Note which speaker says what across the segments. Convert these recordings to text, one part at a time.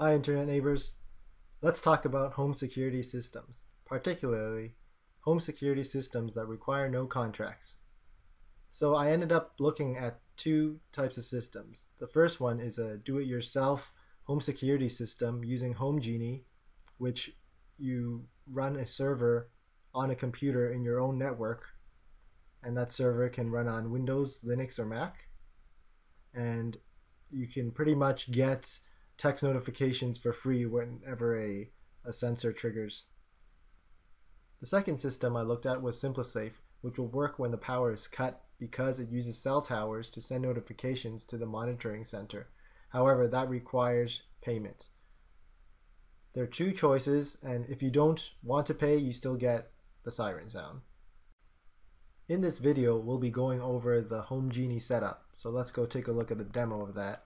Speaker 1: Hi Internet neighbors. Let's talk about home security systems, particularly home security systems that require no contracts. So I ended up looking at two types of systems. The first one is a do-it-yourself home security system using HomeGenie, which you run a server on a computer in your own network, and that server can run on Windows, Linux, or Mac. And you can pretty much get text notifications for free whenever a, a sensor triggers. The second system I looked at was SimpliSafe, which will work when the power is cut because it uses cell towers to send notifications to the monitoring center. However, that requires payment. There are two choices, and if you don't want to pay, you still get the siren sound. In this video, we'll be going over the HomeGenie setup, so let's go take a look at the demo of that.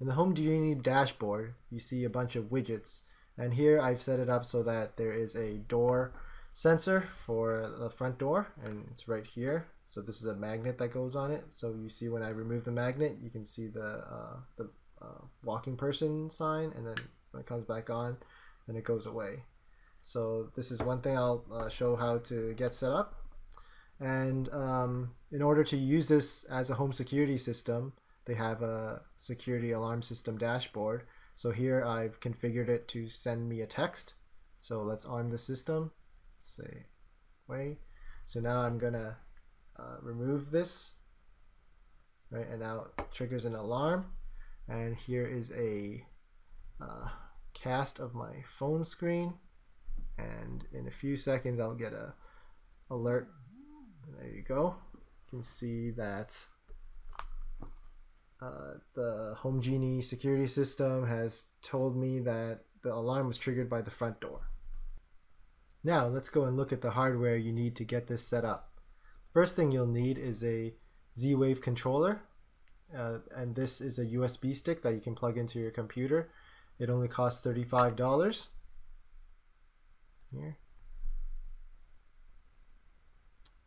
Speaker 1: In the HomeGenie dashboard, you see a bunch of widgets, and here I've set it up so that there is a door sensor for the front door, and it's right here. So this is a magnet that goes on it. So you see when I remove the magnet, you can see the uh, the uh, walking person sign, and then when it comes back on, then it goes away. So this is one thing I'll uh, show how to get set up. And um, in order to use this as a home security system, they have a security alarm system dashboard. So here I've configured it to send me a text. So let's arm the system. Say way. So now I'm gonna uh, remove this, right? And now triggers an alarm. And here is a uh, cast of my phone screen. And in a few seconds, I'll get a alert. There you go. You can see that uh, the HomeGenie security system has told me that the alarm was triggered by the front door. Now let's go and look at the hardware you need to get this set up. First thing you'll need is a Z-Wave controller uh, and this is a USB stick that you can plug into your computer. It only costs $35. Here.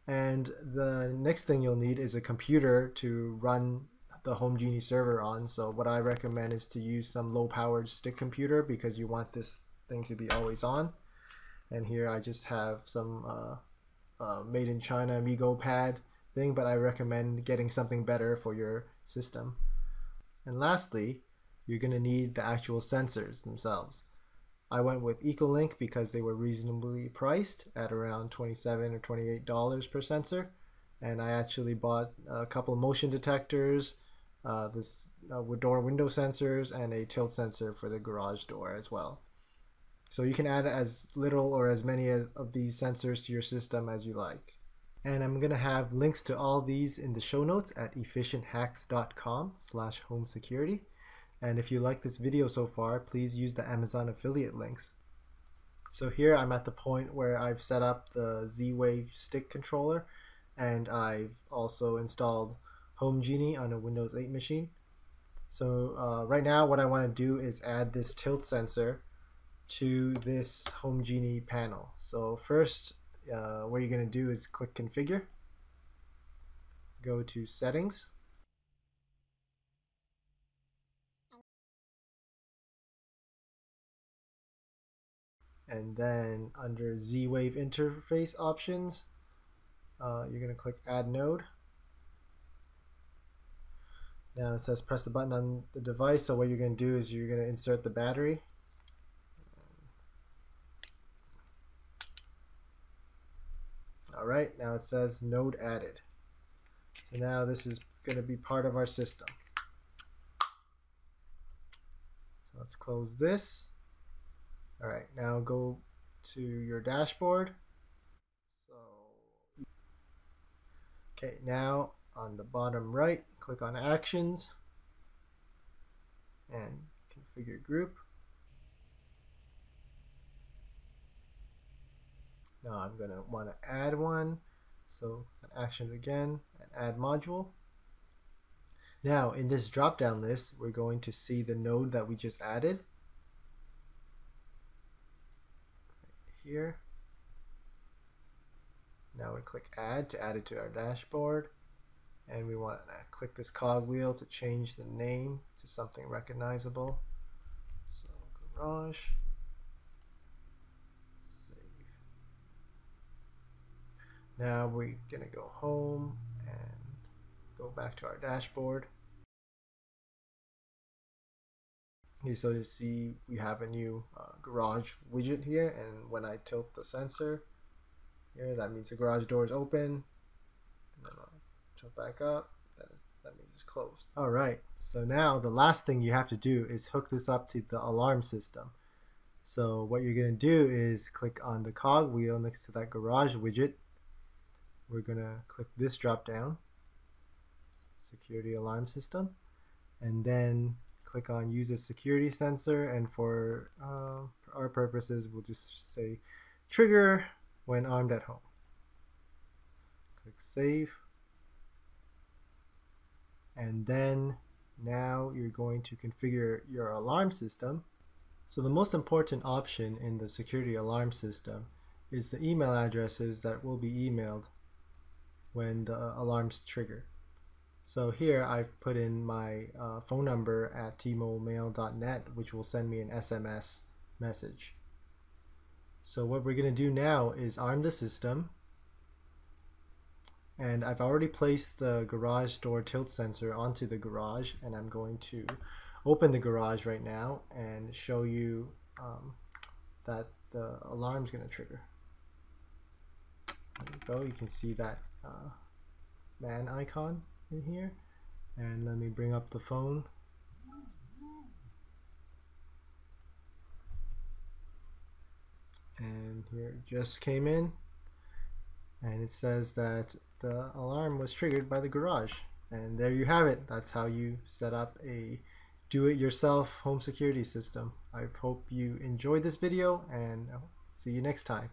Speaker 1: And the next thing you'll need is a computer to run the HomeGenie server on. So what I recommend is to use some low powered stick computer because you want this thing to be always on. And here I just have some uh, uh, made in China MeeGo pad thing, but I recommend getting something better for your system. And lastly, you're going to need the actual sensors themselves. I went with Ecolink because they were reasonably priced at around 27 or $28 per sensor. And I actually bought a couple of motion detectors, uh, this uh, door window sensors, and a tilt sensor for the garage door as well. So you can add as little or as many of these sensors to your system as you like. And I'm going to have links to all these in the show notes at efficienthacks.com slash home security. And if you like this video so far, please use the Amazon affiliate links. So here I'm at the point where I've set up the Z-Wave stick controller and I've also installed HomeGenie on a Windows 8 machine. So uh, right now what I want to do is add this tilt sensor to this HomeGenie panel. So first uh, what you're going to do is click configure, go to settings, and then under Z-Wave interface options, uh, you're going to click add node. Now it says press the button on the device, so what you're going to do is you're going to insert the battery. Alright, now it says node added. So now this is going to be part of our system. So let's close this. Alright, now go to your dashboard. So, okay, now on the bottom right, click on Actions and Configure Group. Now I'm going to want to add one. So actions again and add module. Now in this drop down list, we're going to see the node that we just added. Right here. Now we click add to add it to our dashboard. And we want to click this cogwheel to change the name to something recognizable. So garage. Save. Now we're gonna go home and go back to our dashboard. Okay, so you see we have a new uh, garage widget here and when I tilt the sensor here that means the garage door is open tilt back up that, is, that means it's closed. Alright, so now the last thing you have to do is hook this up to the alarm system. So what you're going to do is click on the cog wheel next to that garage widget. We're going to click this drop down, security alarm system, and then click on use a security sensor and for, uh, for our purposes we'll just say trigger when armed at home. Click save and then now you're going to configure your alarm system. So the most important option in the security alarm system is the email addresses that will be emailed when the alarms trigger. So here I've put in my uh, phone number at tmomail.net which will send me an SMS message. So what we're going to do now is arm the system and I've already placed the garage door tilt sensor onto the garage and I'm going to open the garage right now and show you um, that the alarm's going to trigger. There you go, you can see that uh, man icon in here. And let me bring up the phone. And here just came in. And it says that the alarm was triggered by the garage. And there you have it. That's how you set up a do-it-yourself home security system. I hope you enjoyed this video and see you next time